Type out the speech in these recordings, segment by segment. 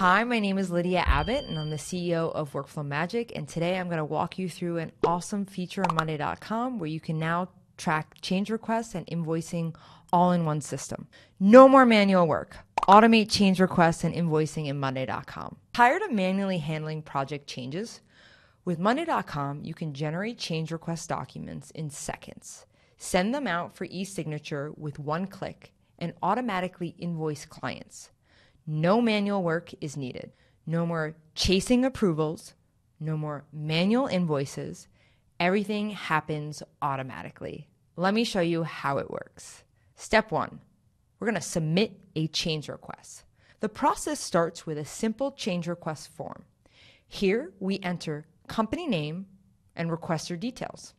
Hi, my name is Lydia Abbott, and I'm the CEO of Workflow Magic. And today I'm going to walk you through an awesome feature on Monday.com where you can now track change requests and invoicing all in one system. No more manual work. Automate change requests and invoicing in Monday.com. Tired of manually handling project changes? With Monday.com, you can generate change request documents in seconds, send them out for e signature with one click, and automatically invoice clients. No manual work is needed. No more chasing approvals, no more manual invoices. Everything happens automatically. Let me show you how it works. Step one, we're going to submit a change request. The process starts with a simple change request form. Here we enter company name and requester details,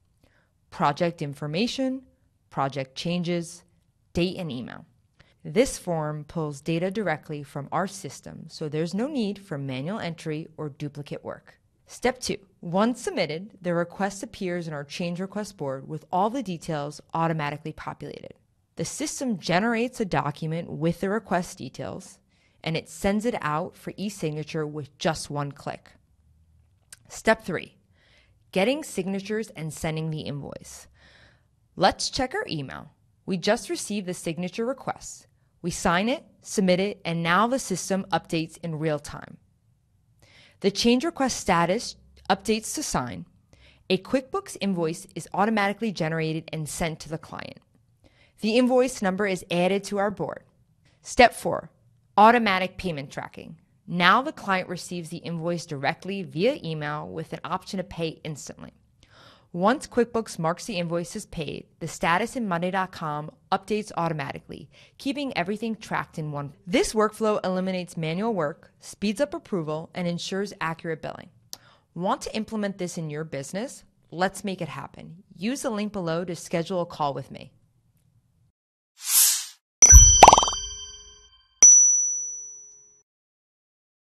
project information, project changes, date, and email. This form pulls data directly from our system, so there's no need for manual entry or duplicate work. Step two, once submitted, the request appears in our change request board with all the details automatically populated. The system generates a document with the request details and it sends it out for e signature with just one click. Step three, getting signatures and sending the invoice. Let's check our email. We just received the signature request. We sign it, submit it, and now the system updates in real time. The change request status updates to sign. A QuickBooks invoice is automatically generated and sent to the client. The invoice number is added to our board. Step four, automatic payment tracking. Now the client receives the invoice directly via email with an option to pay instantly. Once QuickBooks marks the invoice as paid, the status in Monday.com updates automatically, keeping everything tracked in one. This workflow eliminates manual work, speeds up approval, and ensures accurate billing. Want to implement this in your business? Let's make it happen. Use the link below to schedule a call with me.